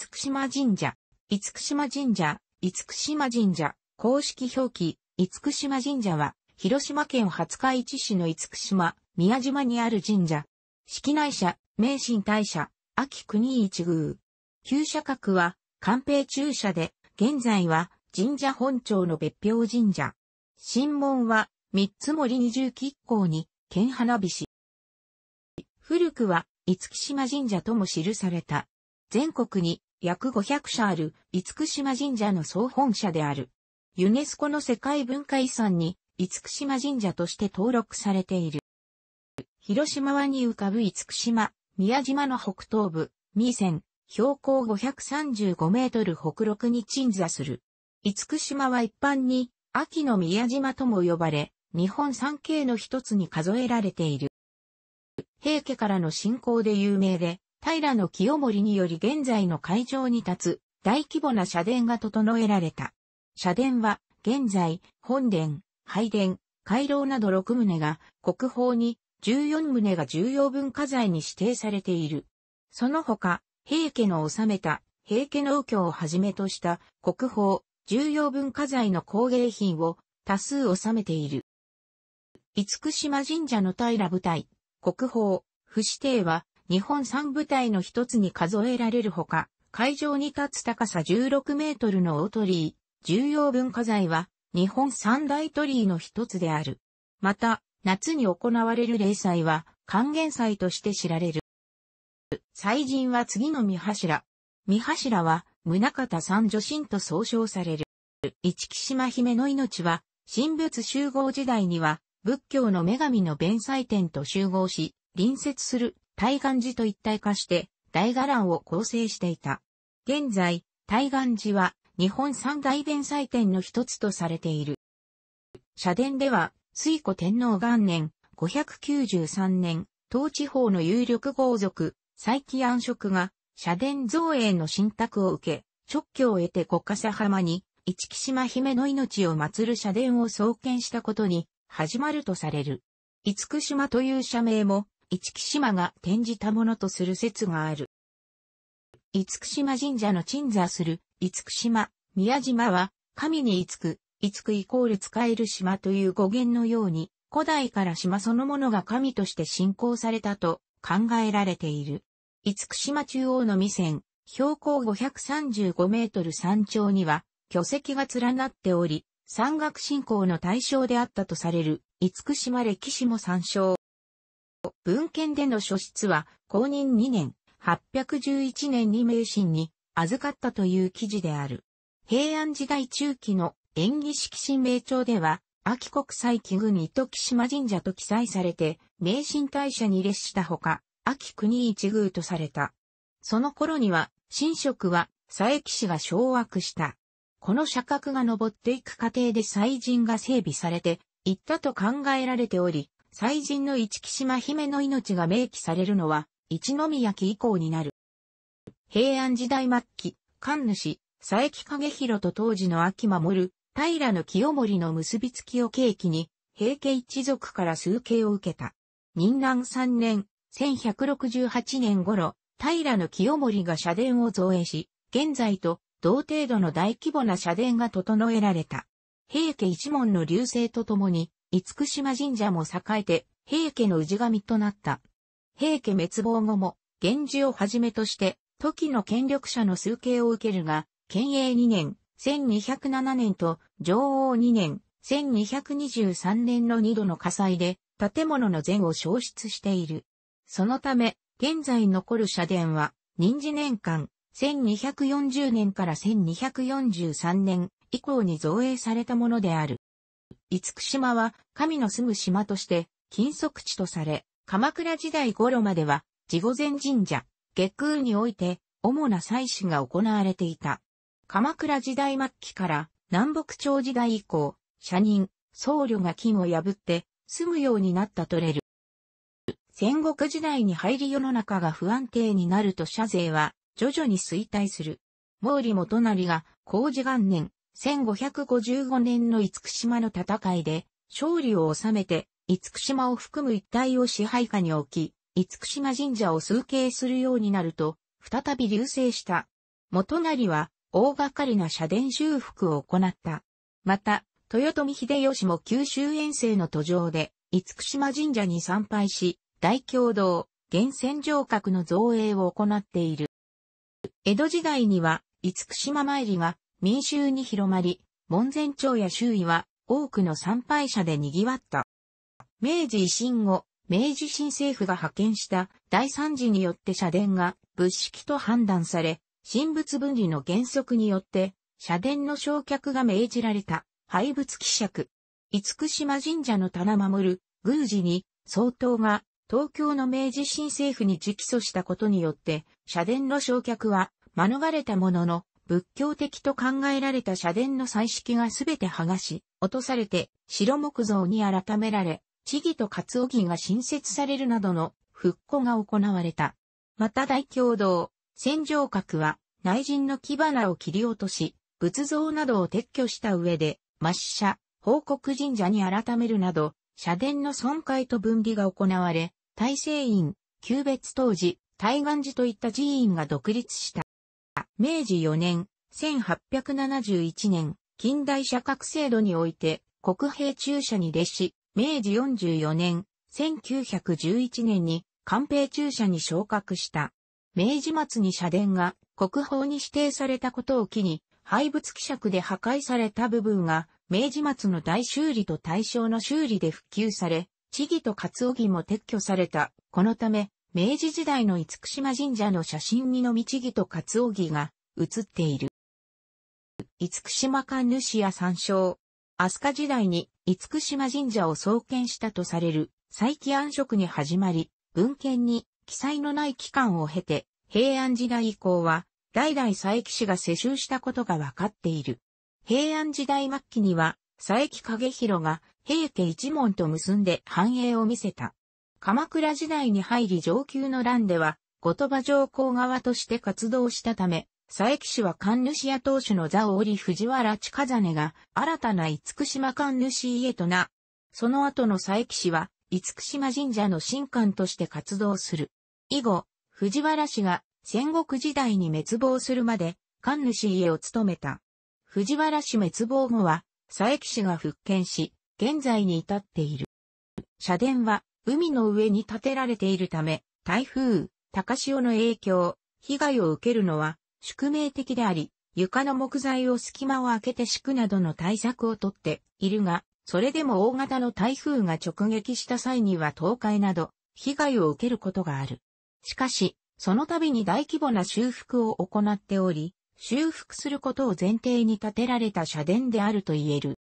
厳島神社、厳島神社、厳島神社、公式表記、厳島神社は、広島県廿日市市の厳島、宮島にある神社。式内社、名神大社、秋国一宮。旧社格は、官兵中社で、現在は、神社本庁の別表神社。神門は、三つ森二重吉光に、剣花火し。古くは、厳島神社とも記された。全国に約500社ある、厳島神社の総本社である。ユネスコの世界文化遺産に、厳島神社として登録されている。広島湾に浮かぶ厳島、宮島の北東部、三線、標高535メートル北陸に鎮座する。厳島は一般に、秋の宮島とも呼ばれ、日本三景の一つに数えられている。平家からの信仰で有名で、平清盛により現在の会場に立つ大規模な社殿が整えられた。社殿は現在本殿、拝殿、回廊など6棟が国宝に14棟が重要文化財に指定されている。その他、平家の治めた平家の右京をはじめとした国宝、重要文化財の工芸品を多数収めている。厳島神社の平舞台、国宝、不指定は日本三部隊の一つに数えられるほか、会場に立つ高さ16メートルの大鳥居、重要文化財は日本三大鳥居の一つである。また、夏に行われる例祭は還元祭として知られる。祭神は次の三柱。三柱は、宗方三女神と総称される。一木島姫の命は、神仏集合時代には、仏教の女神の弁祭天と集合し、隣接する対岸寺と一体化して大伽藍を構成していた。現在、対岸寺は日本三大弁祭典の一つとされている。社殿では、水古天皇元年593年、東地方の有力豪族、佐伯安職が、社殿造営の信託を受け、直居を得て五笠浜に、市木島姫の命を祀る社殿を創建したことに、始まるとされる。厳島という社名も、市木島が転じたものとする説がある。厳島神社の鎮座する、厳島、宮島は、神につく、つくイコール使える島という語源のように、古代から島そのものが神として信仰されたと考えられている。厳島中央の未線、標高535メートル山頂には、巨石が連なっており、山岳信仰の対象であったとされる、厳島歴史も参照。文献での書室は、公認2年、811年に名神に預かったという記事である。平安時代中期の演技式神名帳では、秋国際記具に糸木島神社と記載されて、名神大社に列したほか、秋国一宮とされた。その頃には、神職は佐伯氏が掌握した。この社格が登っていく過程で祭神が整備されて、いったと考えられており、祭神の一木島姫の命が明記されるのは、一宮期以降になる。平安時代末期、神主、佐伯景弘と当時の秋守る、平の清盛の結びつきを契機に、平家一族から数形を受けた。任南三年、1168年頃、平の清盛が社殿を造営し、現在と同程度の大規模な社殿が整えられた。平家一門の流星とともに、厳島神社も栄えて、平家の氏神となった。平家滅亡後も、源氏をはじめとして、時の権力者の数形を受けるが、建永2年、1207年と、女王2年、1223年の2度の火災で、建物の前を消失している。そのため、現在残る社殿は、任時年間、1240年から1243年以降に造営されたものである。厳島は神の住む島として禁足地とされ、鎌倉時代頃までは、地御前神社、下空において、主な祭祀が行われていた。鎌倉時代末期から南北朝時代以降、社人、僧侶が金を破って住むようになったとれる。戦国時代に入り世の中が不安定になると社税は徐々に衰退する。毛利元就が工事元年、1555年の厳島の戦いで勝利を収めて、厳島を含む一帯を支配下に置き、厳島神社を崇敬するようになると、再び流星した。元成は大掛かりな社殿修復を行った。また、豊臣秀吉も九州遠征の途上で、厳島神社に参拝し、大共同、源泉城郭の造営を行っている。江戸時代には、厳島参りが民衆に広まり、門前町や周囲は多くの参拝者で賑わった。明治維新後、明治新政府が派遣した第三次によって社殿が物式と判断され、神仏分離の原則によって社殿の焼却が命じられた廃仏希釈。厳島神社の棚守る宮司に総統が東京の明治新政府に直訴したことによって社殿の焼却は免れたものの仏教的と考えられた社殿の彩色がすべて剥がし、落とされて白木造に改められ、地義と活木が新設されるなどの復古が行われた。また大共同、戦場閣は内陣の木花を切り落とし、仏像などを撤去した上で、抹社、報告神社に改めるなど、社殿の損壊と分離が行われ、大聖院、旧別当時、大願寺といった寺院が独立した。明治4年、1871年、近代社格制度において、国兵中社に列し、明治44年、1911年に官兵中社に昇格した。明治末に社殿が国宝に指定されたことを機に、廃仏希釈で破壊された部分が、明治末の大修理と大正の修理で復旧され、地義と活尾儀も撤去された。このため、明治時代の厳島神社の写真にのみ地義と活尾儀が写っている。厳島神主や参照。飛鳥時代に厳島神社を創建したとされる再起安職に始まり、文献に記載のない期間を経て、平安時代以降は、代々佐伯氏が世襲したことがわかっている。平安時代末期には、佐伯景弘が平家一門と結んで繁栄を見せた。鎌倉時代に入り上級の乱では、後鳥羽上皇側として活動したため、佐伯氏は神主や当主の座を降り藤原近実が新たな厳島神主家とな。その後の佐伯氏は厳島神社の神官として活動する。以後、藤原氏が戦国時代に滅亡するまで神主家を務めた。藤原氏滅亡後は佐伯氏が復権し、現在に至っている。社殿は海の上に建てられているため、台風、高潮の影響、被害を受けるのは宿命的であり、床の木材を隙間を開けて敷くなどの対策をとっているが、それでも大型の台風が直撃した際には倒壊など、被害を受けることがある。しかし、その度に大規模な修復を行っており、修復することを前提に建てられた社殿であると言える。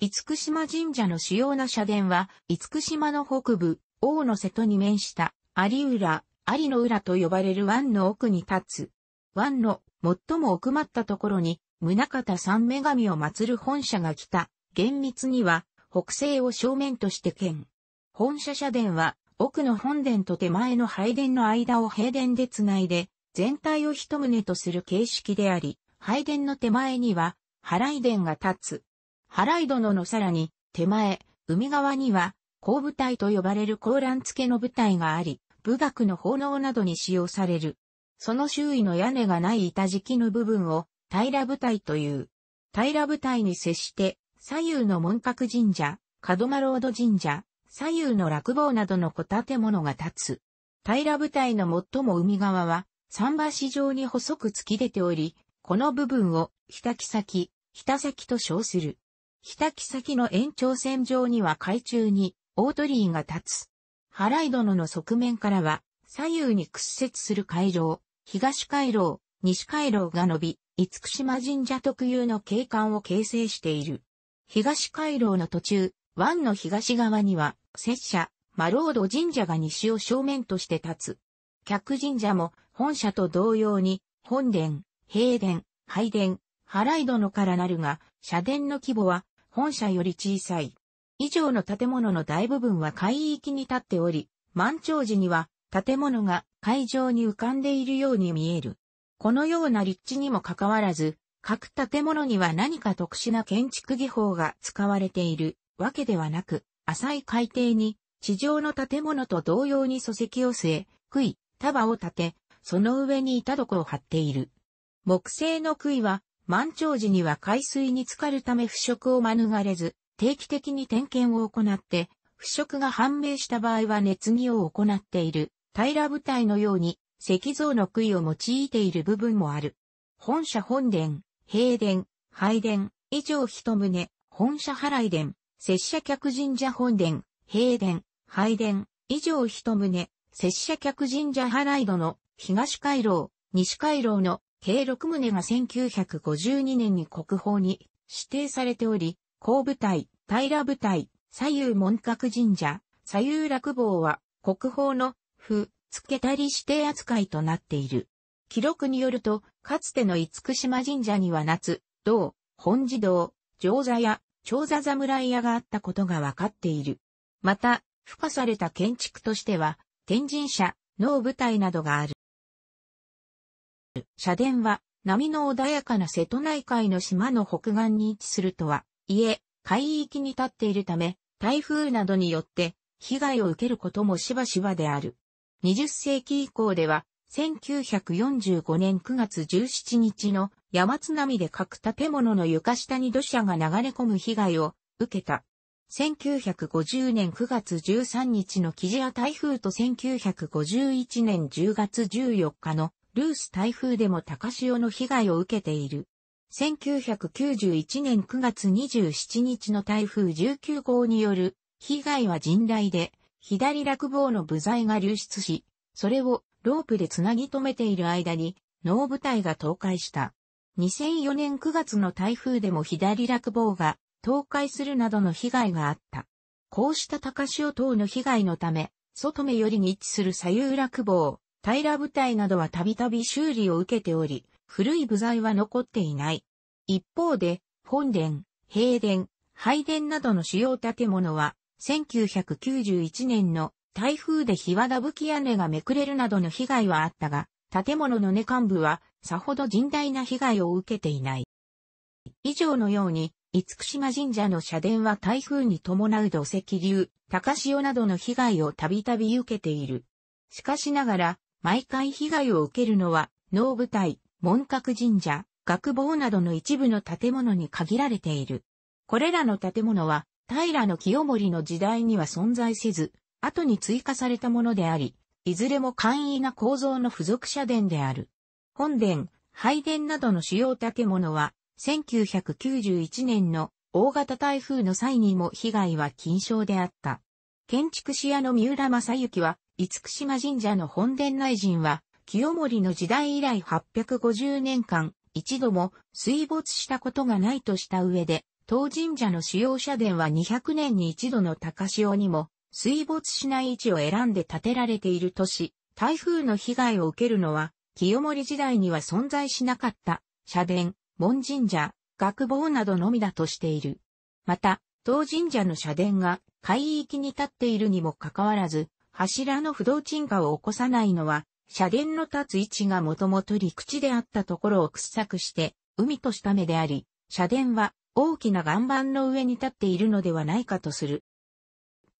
厳島神社の主要な社殿は、厳島の北部、大野瀬戸に面した有浦、有の浦と呼ばれる湾の奥に立つ。湾の最も奥まったところに、宗方三女神を祀る本社が来た。厳密には、北西を正面として県。本社社殿は、奥の本殿と手前の拝殿の間を平殿でつないで、全体を一棟とする形式であり、拝殿の手前には、払い殿が立つ。払い殿のさらに、手前、海側には、後部隊と呼ばれる高欄付けの部隊があり、武学の奉納などに使用される。その周囲の屋根がない板敷きの部分を平舞台という。平舞台に接して左右の門閣神社、門間ロード神社、左右の落房などの小建物が立つ。平舞台の最も海側は桟橋状に細く突き出ており、この部分をひたき先、ひた先と称する。ひき先の延長線上には海中に大鳥居が立つ。払い殿の側面からは左右に屈折する回廊、東回廊、西回廊が伸び、厳島神社特有の景観を形成している。東回廊の途中、湾の東側には、拙者、マロード神社が西を正面として立つ。客神社も本社と同様に、本殿、平殿、拝殿、払い殿からなるが、社殿の規模は本社より小さい。以上の建物の大部分は海域に立っており、満潮時には建物が海上に浮かんでいるように見える。このような立地にもかかわらず、各建物には何か特殊な建築技法が使われているわけではなく、浅い海底に地上の建物と同様に礎石を据え、杭、束を立て、その上に板床を張っている。木製の杭は満潮時には海水に浸かるため腐食を免れず、定期的に点検を行って、腐食が判明した場合は熱儀を行っている。平舞台のように石像の杭を用いている部分もある。本社本殿、平殿、拝殿、以上一棟、本社払殿、拙者客神社本殿、平殿、拝殿、以上一棟、拙者客神社払戸の東回廊、西回廊の計6棟が1952年に国宝に指定されており、後部隊、平部隊、左右門閣神社、左右落坊は国宝の不、付けたり指定扱いとなっている。記録によると、かつての厳島神社には夏、道、本寺道、上座や長座侍屋があったことがわかっている。また、付加された建築としては、天神社、能舞台などがある。社殿は波の穏やかな瀬戸内海の島の北岸に位置するとは、いえ、海域に立っているため、台風などによって被害を受けることもしばしばである。20世紀以降では、1945年9月17日の山津波で各建物の床下に土砂が流れ込む被害を受けた。1950年9月13日のキジア台風と1951年10月14日のルース台風でも高潮の被害を受けている。1991年9月27日の台風19号による被害は甚大で、左落棒の部材が流出し、それをロープでつなぎ止めている間に、脳部隊が倒壊した。2004年9月の台風でも左落棒が倒壊するなどの被害があった。こうした高潮等の被害のため、外目よりに位置する左右落棒、平部隊などはたびたび修理を受けており、古い部材は残っていない。一方で、本殿、平殿、拝殿などの主要建物は、1991年の台風で日和田吹き屋根がめくれるなどの被害はあったが、建物の根幹部はさほど甚大な被害を受けていない。以上のように、厳島神社の社殿は台風に伴う土石流、高潮などの被害をたびたび受けている。しかしながら、毎回被害を受けるのは、能舞台、門閣神社、学坊などの一部の建物に限られている。これらの建物は、平清盛の時代には存在せず、後に追加されたものであり、いずれも簡易な構造の付属社殿である。本殿、拝殿などの主要建物は、1991年の大型台風の際にも被害は禁少であった。建築士屋の三浦正幸は、厳島神社の本殿内陣は、清盛の時代以来850年間、一度も水没したことがないとした上で、当神社の主要社殿は200年に一度の高潮にも水没しない位置を選んで建てられている都市、台風の被害を受けるのは、清盛時代には存在しなかった社殿、門神社、学坊などのみだとしている。また、当神社の社殿が海域に立っているにもかかわらず、柱の不動沈下を起こさないのは、社殿の立つ位置がもともと陸地であったところを掘削して、海とした目であり、社殿は大きな岩盤の上に立っているのではないかとする。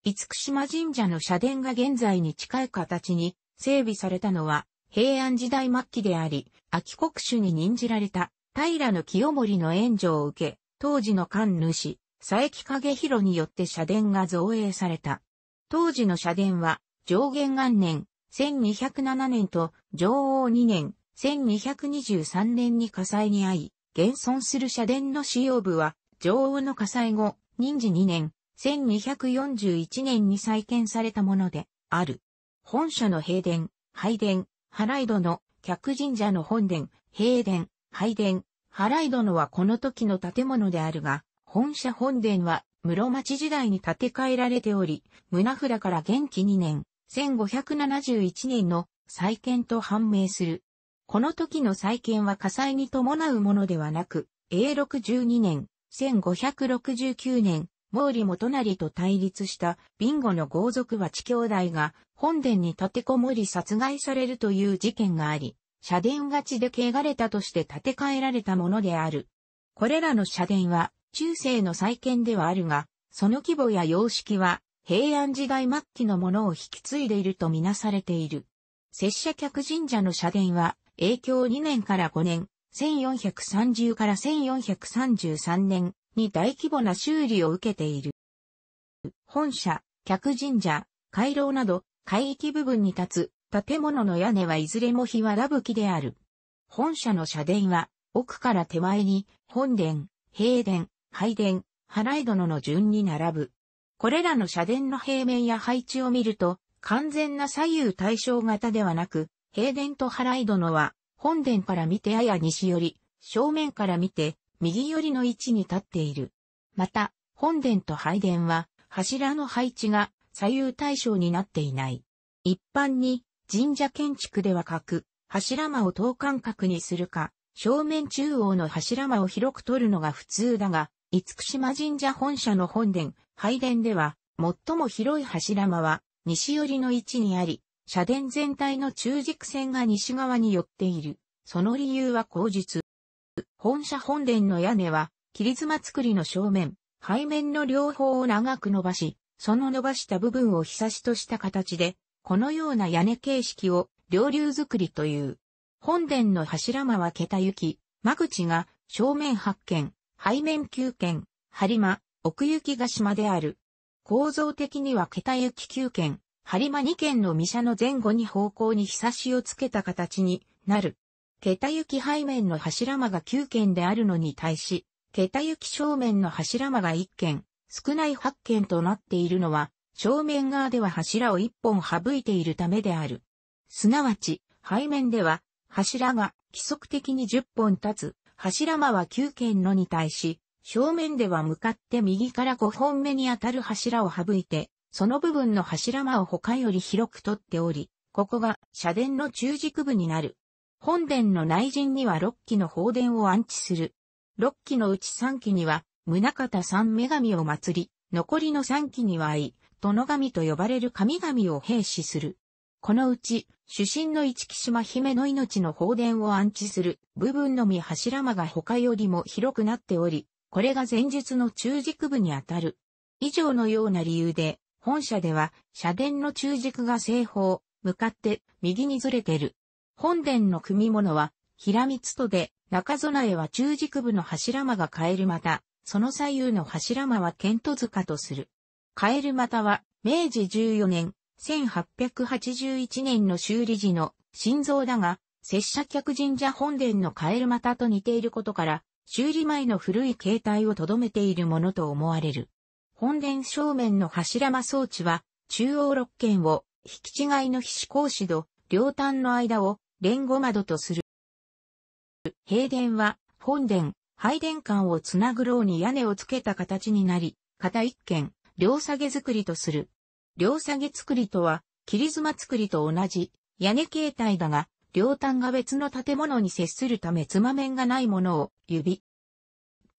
厳島神社の社殿が現在に近い形に整備されたのは、平安時代末期であり、秋国主に任じられた平の清盛の援助を受け、当時の官主、佐伯影広によって社殿が造営された。当時の社殿は、上元元年、1207年と上王2年、1223年に火災に遭い、現存する社殿の使用部は、上王の火災後、任時2年、1241年に再建されたもので、ある。本社の平殿、拝殿、払い戸の客神社の本殿、平殿、拝殿、払い殿はこの時の建物であるが、本社本殿は室町時代に建て替えられており、胸札から元気2年、1571年の再建と判明する。この時の再建は火災に伴うものではなく、永禄12年、1569年、毛利元就と対立したビンゴの豪族町兄弟が本殿に立てこもり殺害されるという事件があり、社殿勝ちで汚れたとして建て替えられたものである。これらの社殿は中世の再建ではあるが、その規模や様式は平安時代末期のものを引き継いでいるとみなされている。拙者客神社の社殿は、永享2年から5年、1430から1433年に大規模な修理を受けている。本社、客神社、回廊など海域部分に立つ建物の屋根はいずれも日はらぶきである。本社の社殿は奥から手前に本殿、平殿、拝殿、払い殿の順に並ぶ。これらの社殿の平面や配置を見ると、完全な左右対称型ではなく、平殿と払い殿は、本殿から見てやや西寄り、正面から見て、右寄りの位置に立っている。また、本殿と拝殿は、柱の配置が左右対称になっていない。一般に、神社建築では角、柱間を等間隔にするか、正面中央の柱間を広く取るのが普通だが、厳島神社本社の本殿、拝殿では、最も広い柱間は西寄りの位置にあり、社殿全体の中軸線が西側に寄っている。その理由は口述。本社本殿の屋根は、切妻作りの正面、背面の両方を長く伸ばし、その伸ばした部分をひさしとした形で、このような屋根形式を両流作りという。本殿の柱間は桁行き、間口が正面8軒、背面9軒、張間、奥行きが島である。構造的には桁行き9軒、張間2軒の未車の前後に方向にひさしをつけた形になる。桁行き背面の柱間が9軒であるのに対し、桁行き正面の柱間が1軒、少ない8軒となっているのは、正面側では柱を1本省いているためである。すなわち、背面では、柱が規則的に10本立つ、柱間は9軒のに対し、正面では向かって右から5本目に当たる柱を省いて、その部分の柱間を他より広く取っており、ここが社殿の中軸部になる。本殿の内陣には6基の宝殿を安置する。6基のうち3基には、宗方三女神を祀り、残りの3基には愛、殿神と呼ばれる神々を兵士する。このうち、主神の一木島姫の命の宝殿を安置する部分のみ柱間が他よりも広くなっており、これが前述の中軸部にあたる。以上のような理由で、本社では、社殿の中軸が西方、向かって右にずれてる。本殿の組物は、平三つとで、中備えは中軸部の柱間が変えるまた、その左右の柱間は剣都塚とする。変えるまたは、明治14年、1881年の修理時の心臓だが、拙者客神社本殿のカエル股と似ていることから、修理前の古い形態を留めているものと思われる。本殿正面の柱間装置は、中央六軒を、引き違いの非指格子戸、両端の間を、連合窓とする。平殿は、本殿、拝殿間をつなぐろうに屋根をつけた形になり、片一軒、両下げ作りとする。両下げ作りとは、切妻作りと同じ、屋根形態だが、両端が別の建物に接するため妻面がないものを指。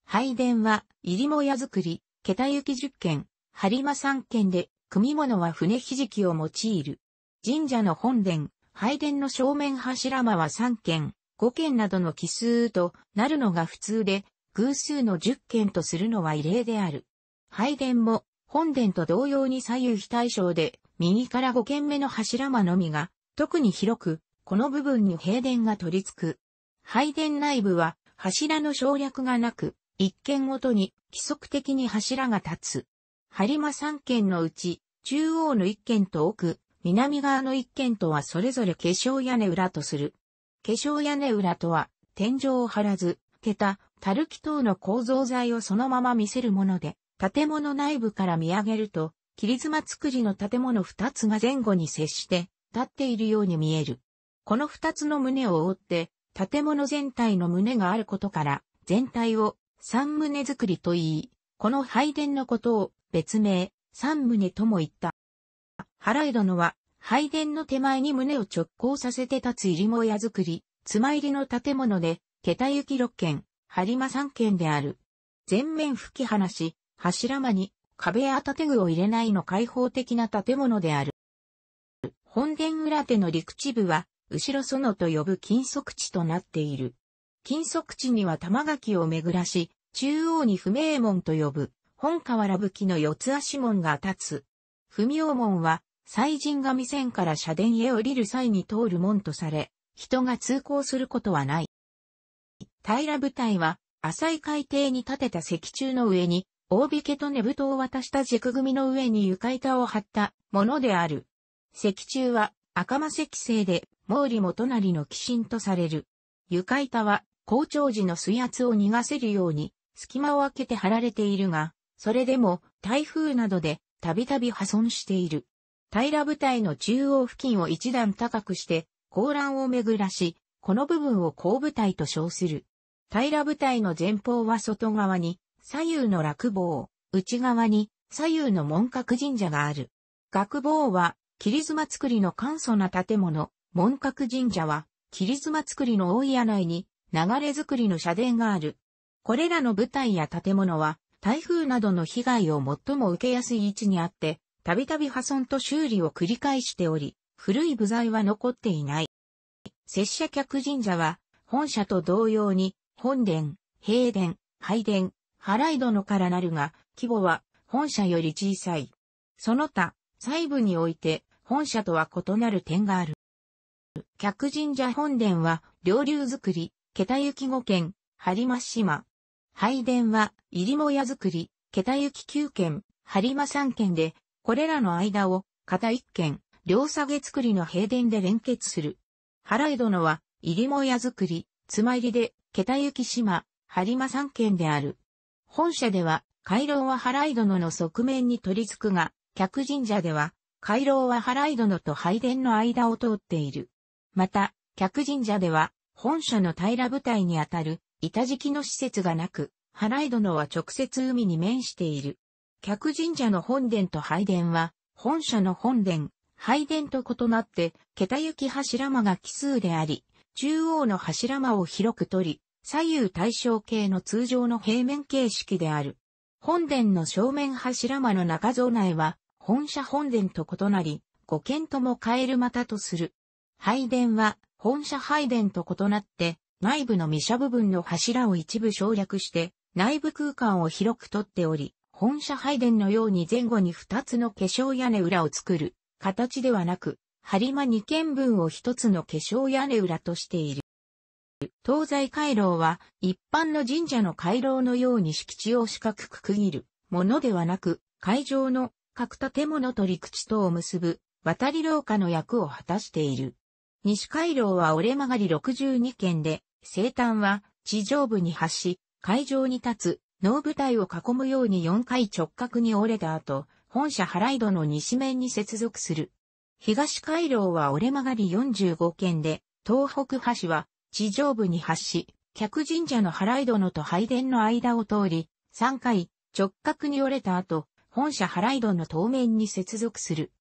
拝殿は入りもや作り、桁行き十軒、張間三軒で、組物は船ひじきを用いる。神社の本殿、拝殿の正面柱間は三軒、五軒などの奇数となるのが普通で、偶数の十軒とするのは異例である。拝殿も本殿と同様に左右非対称で、右から五軒目の柱間のみが、特に広く、この部分に平殿が取り付く。拝殿内部は柱の省略がなく、一軒ごとに規則的に柱が立つ。張間三軒のうち、中央の一軒と奥、南側の一軒とはそれぞれ化粧屋根裏とする。化粧屋根裏とは、天井を張らず、桁、たるき等の構造材をそのまま見せるもので、建物内部から見上げると、切妻作りの建物二つが前後に接して立っているように見える。この二つの棟を覆って、建物全体の棟があることから、全体を三棟作りと言い、この拝殿のことを別名、三棟とも言った。払い殿は、拝殿の手前に棟を直行させて立つ入りもや作り、妻入りの建物で、桁行き六軒、張間三軒である。全面吹き放し、柱間に壁や建具を入れないの開放的な建物である。本殿裏手の陸地部は、後ろ園と呼ぶ金足地となっている。金足地には玉垣を巡らし、中央に不明門と呼ぶ、本河原武器の四つ足門が立つ。不明門は、祭神神線から社殿へ降りる際に通る門とされ、人が通行することはない。平舞台は浅い海底に立てた石柱の上に、大引けと根太を渡した軸組の上に床板を張ったものである。石柱は赤間石製で毛利元就の寄進とされる。床板は高潮時の水圧を逃がせるように隙間を空けて張られているが、それでも台風などでたびたび破損している。平舞台の中央付近を一段高くして高欄を巡らし、この部分を後舞台と称する。平舞台の前方は外側に左右の落房、内側に左右の門閣神社がある。学房は、切妻造りの簡素な建物、門閣神社は、切妻造りの大屋内に流れ造りの社殿がある。これらの舞台や建物は、台風などの被害を最も受けやすい位置にあって、たびたび破損と修理を繰り返しており、古い部材は残っていない。拙者客神社は、本社と同様に、本殿、平殿、拝殿、払い殿からなるが、規模は本社より小さい。その他、細部において本社とは異なる点がある。客神社本殿は、両流作り、桁行き五軒、播磨島。拝殿は、入母屋作り、桁行き九軒、播磨三軒で、これらの間を、片一軒、両下げ作りの平殿で連結する。払い殿は、入母屋作り、つまりで、桁行き島、播磨三軒である。本社では、回廊は払い殿の側面に取り付くが、客神社では、回廊は払い殿と拝殿の間を通っている。また、客神社では、本社の平舞台にあたる板敷きの施設がなく、払い殿は直接海に面している。客神社の本殿と拝殿は、本社の本殿、拝殿と異なって、桁行き柱間が奇数であり、中央の柱間を広く取り、左右対称形の通常の平面形式である。本殿の正面柱間の中像内は、本社本殿と異なり、五軒とも変える股とする。拝殿は、本社拝殿と異なって、内部の未社部分の柱を一部省略して、内部空間を広くとっており、本社拝殿のように前後に二つの化粧屋根裏を作る形ではなく、播磨二軒分を一つの化粧屋根裏としている。東西回廊は一般の神社の回廊のように敷地を四角く区切るものではなく、会場の各建物と陸地とを結ぶ渡り廊下の役を果たしている。西回廊は折れ曲がり62件で、西端は地上部に発し、会場に立つ能舞台を囲むように4回直角に折れた後、本社払い戸の西面に接続する。東回廊は折れ曲がり45件で、東北橋は地上部に発し、客神社の払い殿と拝殿の間を通り、3回直角に折れた後、本社払い殿の当面に接続する。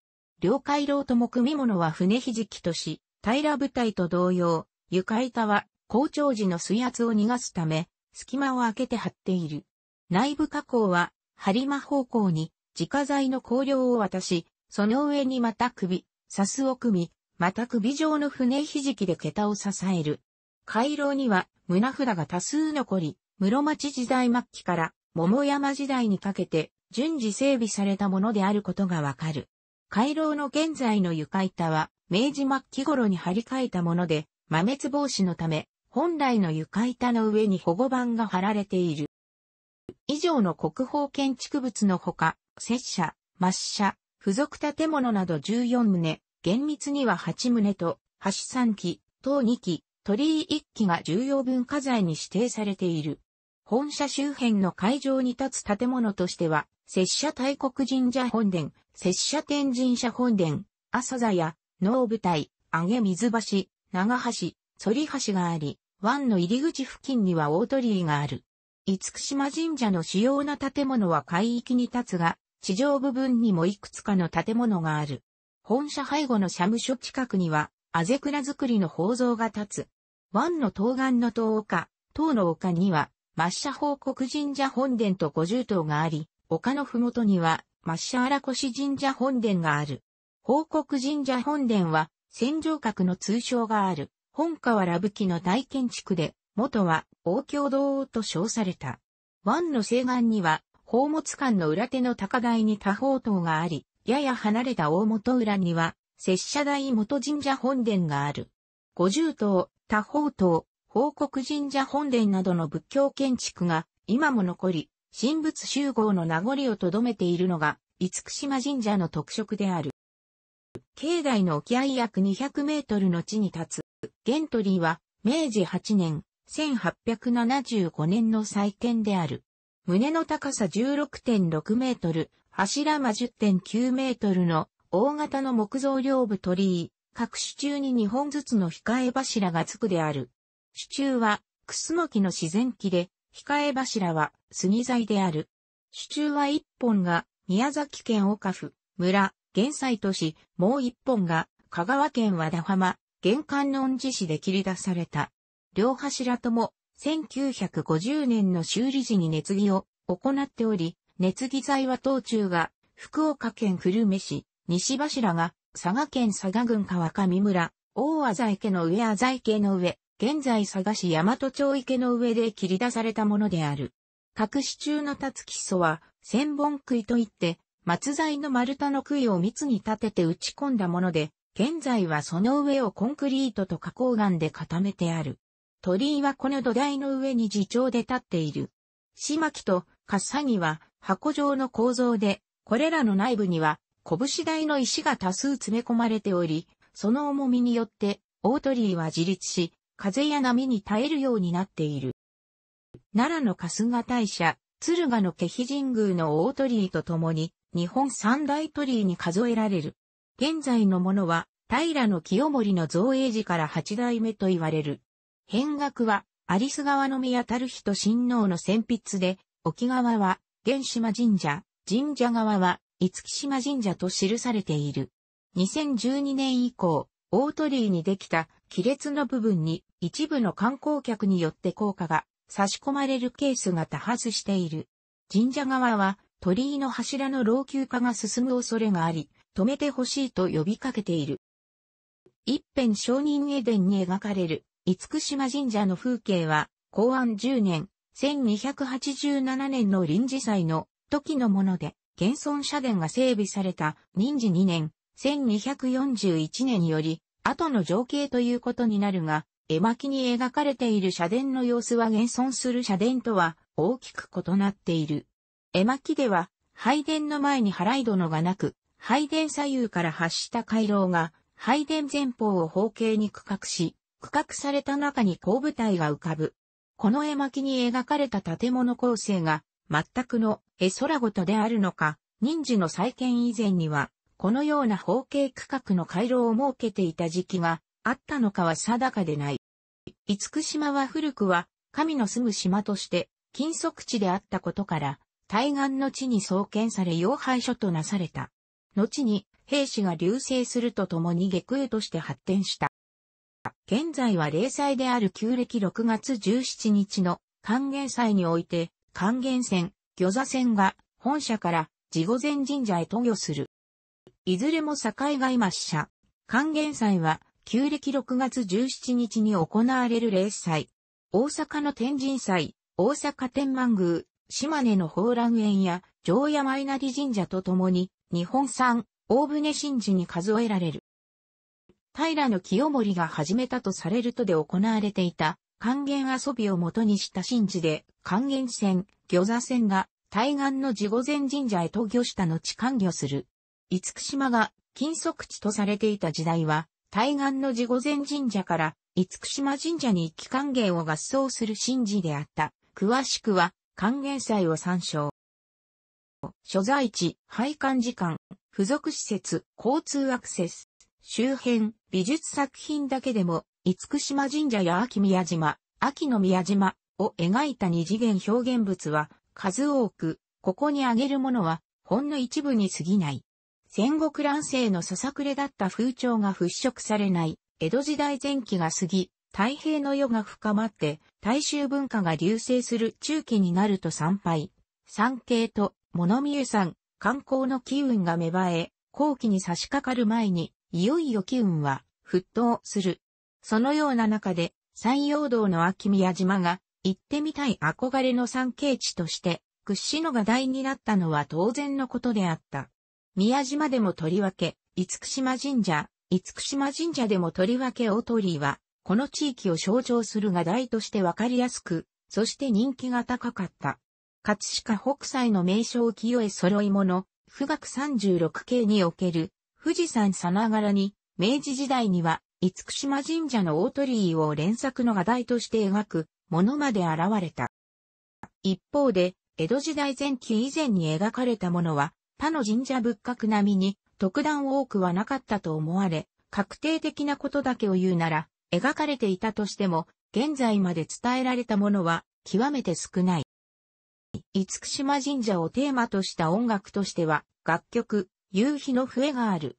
両回廊とも組物は船ひじきとし、平舞台と同様、床板は高潮時の水圧を逃がすため、隙間を開けて張っている。内部加工は、播磨方向に直材の香料を渡し、その上にまた首、サスを組み、また首状の船ひじきで桁を支える。回廊には胸札が多数残り、室町時代末期から桃山時代にかけて順次整備されたものであることがわかる。回廊の現在の床板は明治末期頃に張り替えたもので、摩滅防止のため、本来の床板の上に保護板が張られている。以上の国宝建築物のほか、拙者、末社、付属建物など14棟、厳密には8棟と、橋3基、塔2基、鳥居一基が重要文化財に指定されている。本社周辺の会場に立つ建物としては、拙者大国神社本殿、拙者天神社本殿、朝座や、能舞台、揚げ水橋、長橋、反り橋があり、湾の入り口付近には大鳥居がある。厳島神社の主要な建物は海域に立つが、地上部分にもいくつかの建物がある。本社背後の社務所近くには、あぜ倉作りの宝像が立つ。湾の東岸の塔丘、塔の丘には、抹茶報国神社本殿と五重塔があり、丘のふもとには、抹茶荒越神社本殿がある。報国神社本殿は、戦場閣の通称がある、本川良武器の大建築で、元は、王郷堂と称された。湾の西岸には、宝物館の裏手の高台に多宝塔があり、やや離れた大元裏には、拙者大元神社本殿がある。五重塔、多宝塔、報国神社本殿などの仏教建築が今も残り、神仏集合の名残をとどめているのが、厳島神社の特色である。境内の沖合約200メートルの地に立つ、ゲントリーは、明治8年、1875年の再建である。胸の高さ16.6メートル、柱間10.9メートルの大型の木造両部鳥居、各支柱に2本ずつの控え柱がつくである。支柱は、クスノキの自然木で、控え柱は杉材である。支柱は1本が宮崎県岡府、村、現在都市、もう1本が香川県和田浜、玄関の恩寺市で切り出された。両柱とも1950年の修理時に熱着を行っており、熱着材は当中が福岡県久留米市、西柱が佐賀県佐賀郡川上村、大浅池の上浅池の上、現在佐賀市大和町池の上で切り出されたものである。各支中の立つ基礎は千本杭といって、松材の丸太の杭を密に立てて打ち込んだもので、現在はその上をコンクリートと加工岩で固めてある。鳥居はこの土台の上に自重で立っている。島木とカッサギは箱状の構造で、これらの内部には拳大の石が多数詰め込まれており、その重みによって大鳥居は自立し、風や波に耐えるようになっている。奈良の春日大社、敦賀の気比神宮の大鳥居とともに、日本三大鳥居に数えられる。現在のものは、平の清盛の造営時から八代目と言われる。変額は、有栖川の宮たる人親王の選筆で、沖川は、玄島神社、神社側は、五木島神社と記されている。2012年以降、大鳥居にできた亀裂の部分に一部の観光客によって効果が差し込まれるケースが多発している。神社側は鳥居の柱の老朽化が進む恐れがあり、止めてほしいと呼びかけている。一辺承認絵伝に描かれる厳島神社の風景は、公安10年、1287年の臨時祭の時のもので、現存社殿が整備された民事2年、1241年より、後の情景ということになるが、絵巻に描かれている社殿の様子は現存する社殿とは大きく異なっている。絵巻では、拝殿の前に払い殿がなく、拝殿左右から発した回廊が、拝殿前方を方形に区画し、区画された中に後部体が浮かぶ。この絵巻に描かれた建物構成が全くの絵空ごとであるのか、忍事の再建以前には、このような方形区画の回廊を設けていた時期があったのかは定かでない。厳島は古くは神の住む島として金属地であったことから、対岸の地に創建され要廃所となされた。後に兵士が流星するとともに下空として発展した。現在は例祭である旧暦6月17日の還元祭において、還元船、魚座船が本社から地御前神社へ渡御する。いずれも境外末社。還元祭は旧暦6月17日に行われる例祭。大阪の天神祭、大阪天満宮、島根の宝蘭園や城山稲荷神社とともに日本産大船神事に数えられる。平の清盛が始めたとされるとで行われていた還元遊びをもとにした神事で、還元船、魚座船が対岸の地御前神社へ渡御した後還魚する。厳島が金属地とされていた時代は、対岸の地御前神社から厳島神社に一期還元を合奏する神事であった。詳しくは、還元祭を参照。所在地、配管時間、付属施設、交通アクセス。周辺、美術作品だけでも、厳島神社や秋宮島、秋の宮島を描いた二次元表現物は数多く、ここに挙げるものはほんの一部に過ぎない。戦国乱世のささくれだった風潮が払拭されない、江戸時代前期が過ぎ、太平の世が深まって、大衆文化が流星する中期になると参拝、参詣と物見湯山、観光の機運が芽生え、後期に差し掛かる前に、いよいよ機運は沸騰する。そのような中で、山陽道の秋宮島が行ってみたい憧れの山景地として、屈指の話題になったのは当然のことであった。宮島でもとりわけ、厳島神社、厳島神社でもとりわけ大鳥居は、この地域を象徴する画題としてわかりやすく、そして人気が高かった。葛飾北斎の名称清江揃い物、富岳36系における、富士山さながらに、明治時代には、厳島神社の大鳥居を連作の画題として描くものまで現れた。一方で、江戸時代前期以前に描かれたものは、他の神社仏閣並みに特段多くはなかったと思われ、確定的なことだけを言うなら、描かれていたとしても、現在まで伝えられたものは極めて少ない。厳島神社をテーマとした音楽としては、楽曲、夕日の笛がある。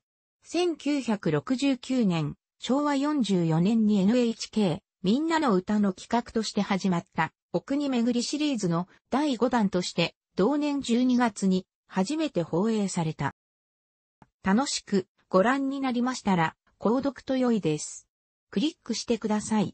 1969年、昭和44年に NHK みんなの歌の企画として始まった奥に巡りシリーズの第5弾として同年12月に初めて放映された。楽しくご覧になりましたら購読と良いです。クリックしてください。